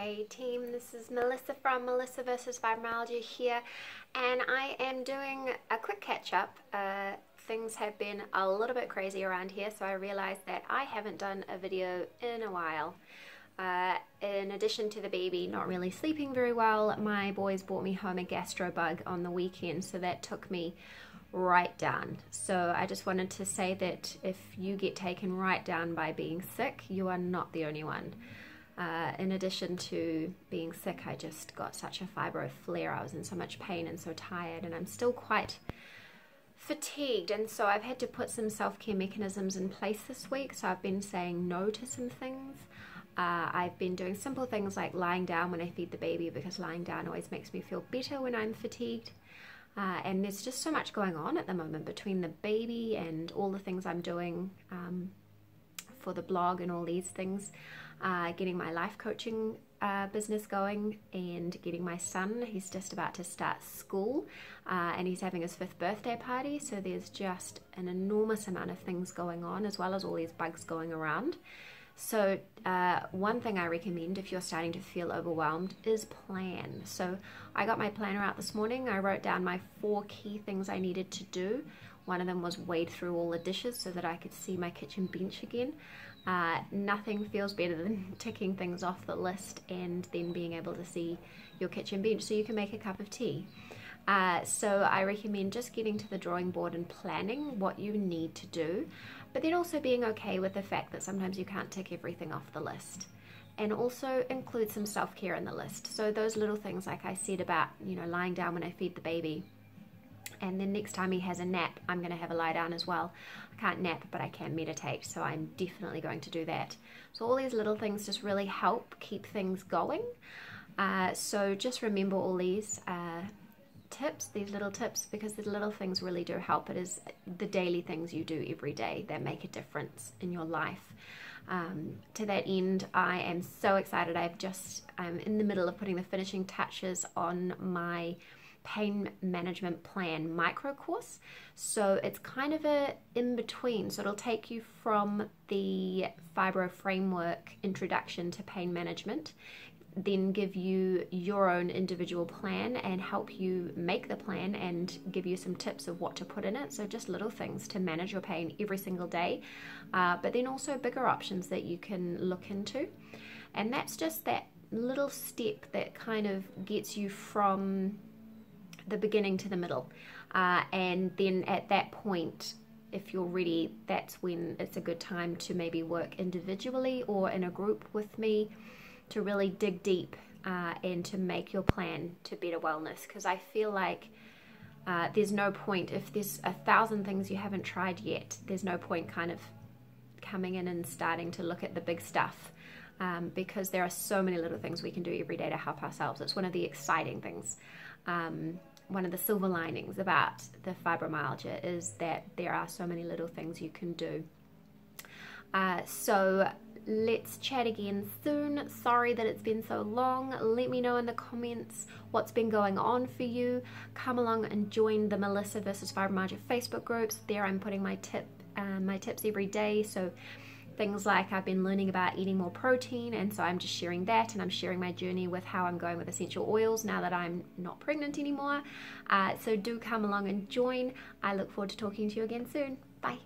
Hey team, this is Melissa from Melissa vs. Fibromyalgia here and I am doing a quick catch up. Uh, things have been a little bit crazy around here so I realized that I haven't done a video in a while. Uh, in addition to the baby not really sleeping very well, my boys brought me home a gastro bug on the weekend so that took me right down. So I just wanted to say that if you get taken right down by being sick, you are not the only one. Uh, in addition to being sick, I just got such a fibro flare. I was in so much pain and so tired, and I'm still quite fatigued. And so I've had to put some self care mechanisms in place this week. So I've been saying no to some things. Uh, I've been doing simple things like lying down when I feed the baby because lying down always makes me feel better when I'm fatigued. Uh, and there's just so much going on at the moment between the baby and all the things I'm doing um, for the blog and all these things uh, getting my life coaching uh, business going and getting my son. He's just about to start school uh, and he's having his fifth birthday party. So there's just an enormous amount of things going on as well as all these bugs going around. So, uh, one thing I recommend if you're starting to feel overwhelmed is plan. So, I got my planner out this morning. I wrote down my four key things I needed to do. One of them was wade through all the dishes so that I could see my kitchen bench again. Uh, nothing feels better than ticking things off the list and then being able to see your kitchen bench so you can make a cup of tea. Uh, so I recommend just getting to the drawing board and planning what you need to do, but then also being okay with the fact that sometimes you can't tick everything off the list. And also include some self-care in the list. So those little things like I said about, you know, lying down when I feed the baby, and then next time he has a nap, I'm going to have a lie down as well. I can't nap, but I can meditate, so I'm definitely going to do that. So all these little things just really help keep things going. Uh, so just remember all these uh, tips, these little tips, because the little things really do help. It is the daily things you do every day that make a difference in your life. Um, to that end, I am so excited. I've just, I'm in the middle of putting the finishing touches on my pain management plan micro course. So it's kind of a in between. So it'll take you from the fibro framework introduction to pain management, then give you your own individual plan and help you make the plan and give you some tips of what to put in it. So just little things to manage your pain every single day, uh, but then also bigger options that you can look into. And that's just that little step that kind of gets you from the beginning to the middle. Uh, and then at that point, if you're ready, that's when it's a good time to maybe work individually or in a group with me to really dig deep uh, and to make your plan to better wellness. Because I feel like uh, there's no point, if there's a thousand things you haven't tried yet, there's no point kind of coming in and starting to look at the big stuff. Um, because there are so many little things we can do every day to help ourselves. It's one of the exciting things. Um, one of the silver linings about the fibromyalgia is that there are so many little things you can do. Uh, so let's chat again soon. Sorry that it's been so long. Let me know in the comments what's been going on for you. Come along and join the Melissa versus Fibromyalgia Facebook groups. There I'm putting my tip, uh, my tips every day. So things like I've been learning about eating more protein and so I'm just sharing that and I'm sharing my journey with how I'm going with essential oils now that I'm not pregnant anymore. Uh, so do come along and join. I look forward to talking to you again soon. Bye.